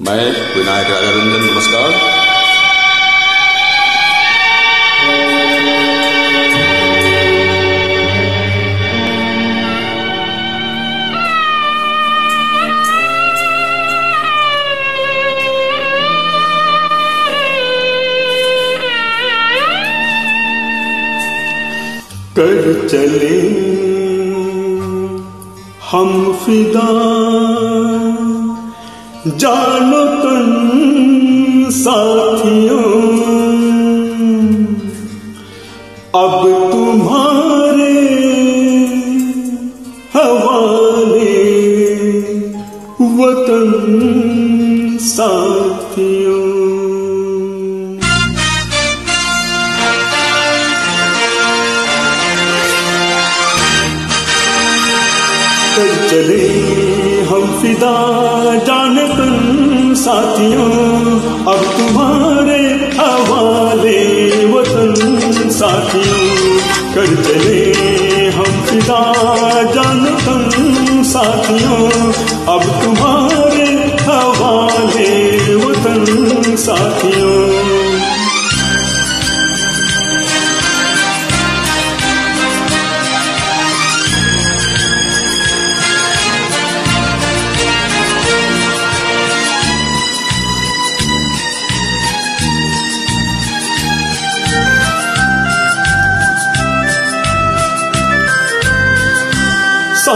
میں ونائک راجا رنجن نمسکار۔ کر چلیں ہم فدا۔ جانو تن ساتھیوں اب تمہارے حوالے وطن ساتھیوں۔ کر چلے ہم فدا جان تن ساتھیوں، اب تمہارے حوالے وطن ساتھیوں، کر چلے ہم فدا جان تن ساتھیوں، اب تمہارے حوالے وطن ساتھیوں۔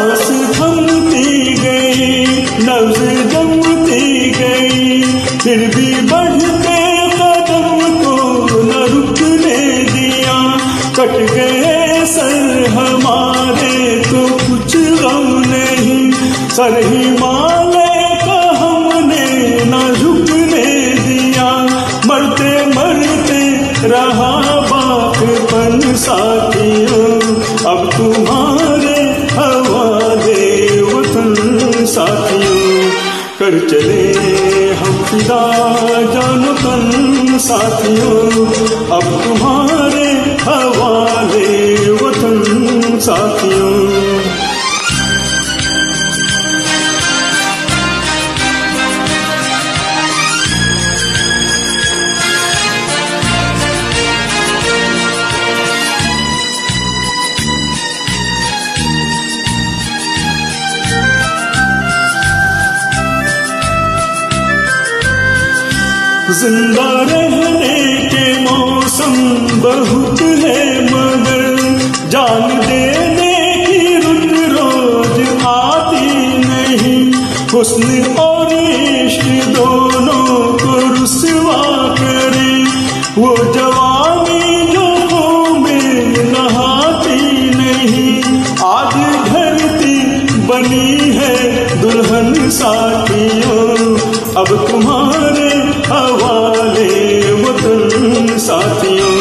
سانس تھمتی گئی نبز جمتی گئی۔ پھر بھی بڑھتے قدم کو نہ رکنے دیا۔ کٹ گئے سر ہمارے تو کچھ غم نہیں۔ سر ہی مالے کا ہم نے نہ جھکنے دیا۔ مرتے مرتے رہا باپ پن ساتھیوں، اب تمہارے ساتھیوں کر چلے ہم فدا جان تن ساتھیوں اب تمہارے حوالے وطن ساتھیوں۔ زندہ رہنے کے موسم بہت ہے، مگر جان دینے کی رت روز آتی نہیں۔ حسن اور عشق دونوں کو رسوا کرے۔ وہ جوانی جو میں نہاتی نہیں۔ آج دھرتی بنی ہے، دلہن ساتھیوں، اب تمہارے حوالے وطن ساتھیوں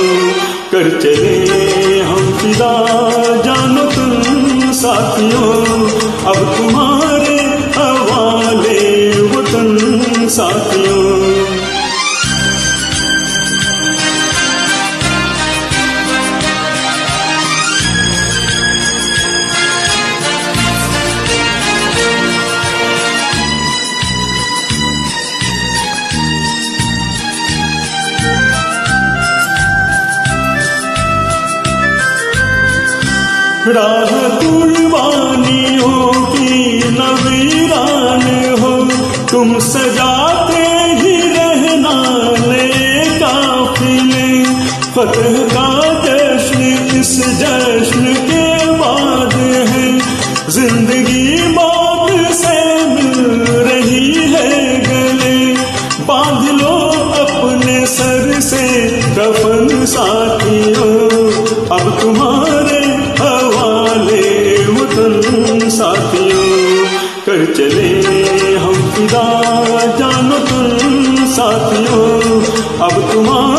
کر چلے ہم فدا جانو تم ساتھیوں۔ راہ قربانیوں کی نویران ہو، تم سجاتے ہی رہنا لے کافلے فتح کا جشن اس جشن کے بعد ہے۔ زندگی موت سے مل رہی ہے گلے۔ باندھ لو اپنے سر سے کفن ساتھیوں۔ اب تمہارے تم ساتھیوں اب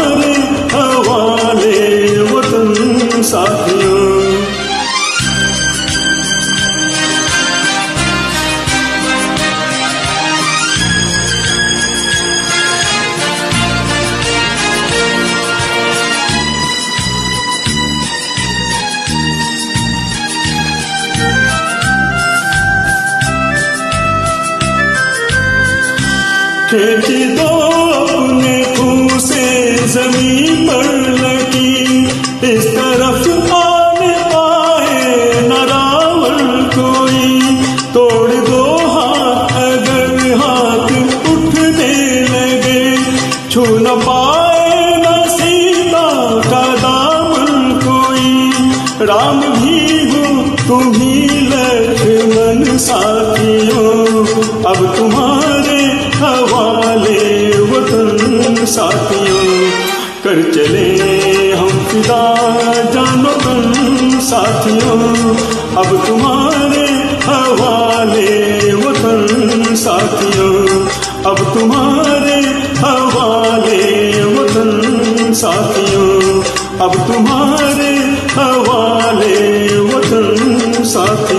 کھینچ دو اپنے خون سے زمین پر لکی اس طرف آنے پائے نہ راول کوئی۔ توڑ دو ہاتھ اگر ہاتھ اٹھنے لگے۔ چھو نہ پائے نہ سیتا کا دامن کوئی۔ رام بھی ہو تم ہی لکشمن ساتھیوں۔ اب تمہارے ساتھیوں، کر چلے ہم فدا۔ جانو تن ساتھیوں، اب تمہارے حوالے وطن ساتھیوں۔ اب تمہارے حوالے وطن ساتھیوں۔ اب تمہارے حوالے وطن ساتھ